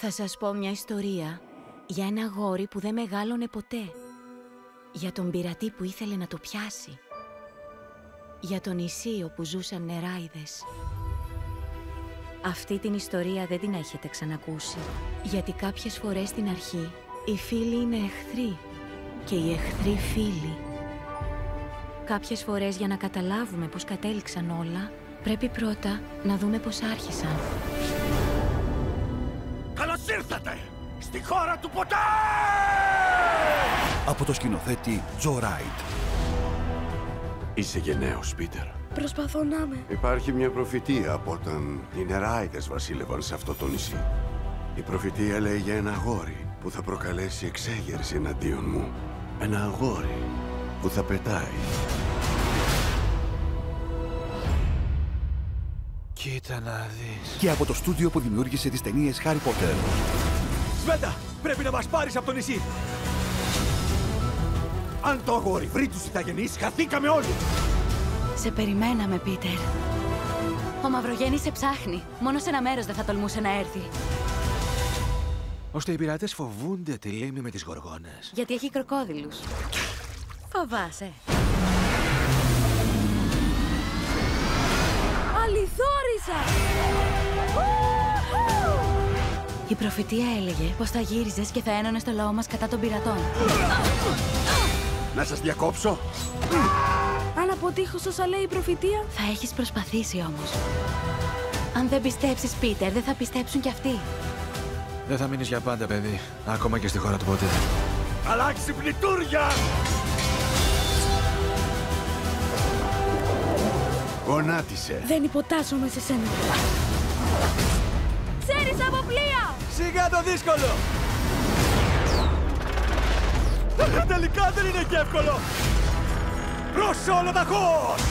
Θα σας πω μια ιστορία για ένα γόρι που δεν μεγάλωνε ποτέ. Για τον πειρατή που ήθελε να το πιάσει. Για τον νησί όπου ζούσαν νεράιδες. Αυτή την ιστορία δεν την έχετε ξανακούσει. Γιατί κάποιες φορές στην αρχή οι φίλοι είναι εχθροί και οι εχθροί φίλοι. Κάποιες φορές για να καταλάβουμε πώς κατέληξαν όλα, πρέπει πρώτα να δούμε πώς άρχισαν. Καλώς ήρθατε στη χώρα του ποτέ! Από το σκηνοθέτη Τζο Ράιτ. Είσαι γενναίος, Πίτερ. Προσπαθώ να είμαι. Υπάρχει μια προφητεία από όταν οι νεράιδες βασίλευαν σε αυτό το νησί. Η προφητεία λέει για ένα αγόρι που θα προκαλέσει εξέγερση εναντίον μου. Ένα αγόρι που θα πετάει. Κοίτα να δεις. Και από το στούντιο που δημιούργησε τις ταινίες Harry Potter. Σβέντα, πρέπει να μας πάρεις από το νησί. Αν το αγόρι βρει τους ηθαγενείς, χαθήκαμε όλοι. Σε περιμέναμε, Πίτερ. Ο Μαυρογέννης σε ψάχνει. Μόνο σε ένα μέρος δεν θα τολμούσε να έρθει. Ώστε οι πειρατές φοβούνται τη λίμνη με τις γοργόνες. Γιατί έχει κροκόδιλους. Φοβάσαι. Η προφητεία έλεγε πως θα γύριζες και θα ένωνες το λαό μας κατά των πειρατών. Να σας διακόψω. Αν αποτύχω όσα λέει η προφητεία, Θα έχεις προσπαθήσει όμως. Αν δεν πιστέψεις, Πίτερ, δεν θα πιστέψουν κι αυτοί. Δεν θα μείνεις για πάντα, παιδί. Ακόμα και στη χώρα του ποτέ. Αλλάξει πλητούρια! Γονάτισε. δεν υποτάσσομαι σε σένα. Ξέρεις από πλοία! Σιγά το δύσκολο! Τελικά δεν είναι και εύκολο! Προς όλο τα χώς!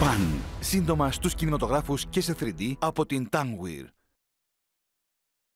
Παν. Σύντομα στους κινηματογράφους και σε 3D από την Tangweer.